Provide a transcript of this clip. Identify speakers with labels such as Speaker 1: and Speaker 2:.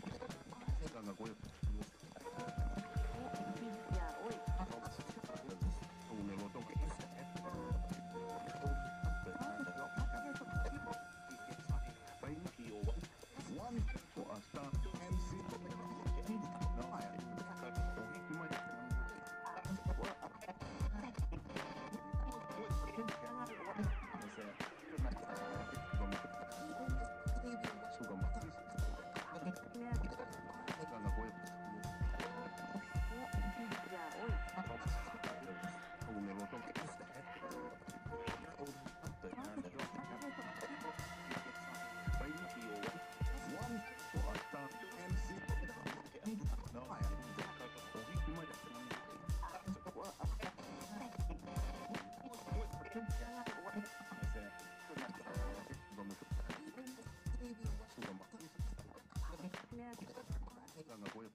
Speaker 1: 先生さんがこういう。 생각하고요.